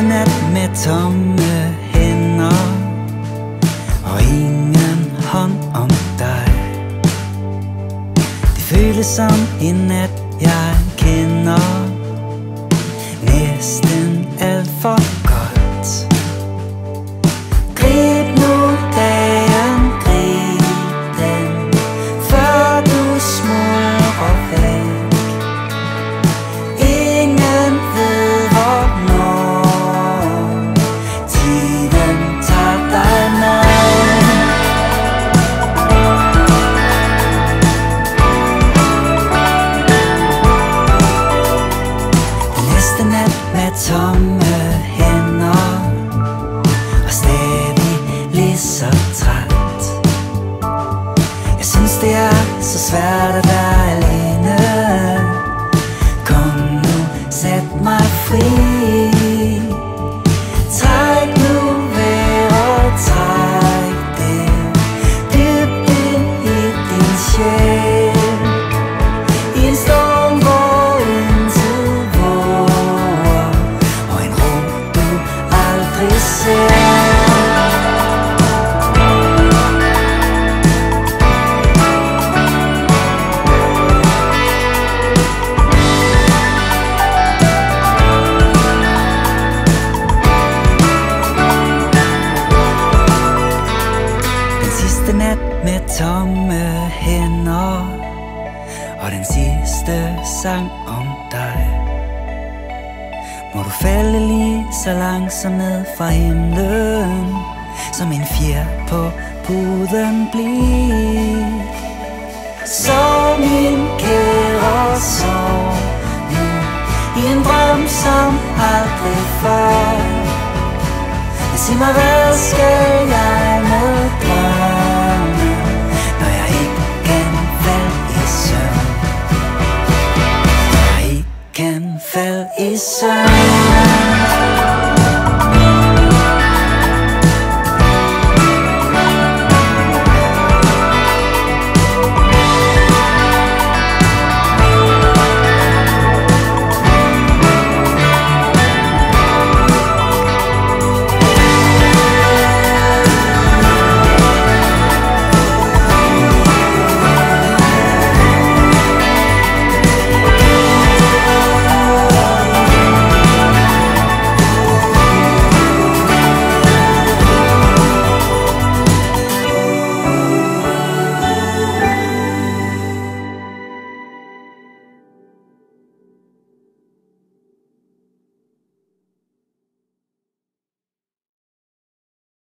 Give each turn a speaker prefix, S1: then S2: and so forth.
S1: efternat med tomme hænder Og ingen hånd om dig. Det føles som en nat, jeg tomme hænder Og stadig lige så træt. Jeg synes det er så svært at være alene. Kom nu, sæt mig fri. Tomme hænder Og den sidste sang om dig. Må du falde lige så langsomt ned fra himlen Som en fjer på puden blive Så min kære sov nu I en drøm som aldrig før. Sig mig, hvad skal jeg and fell inside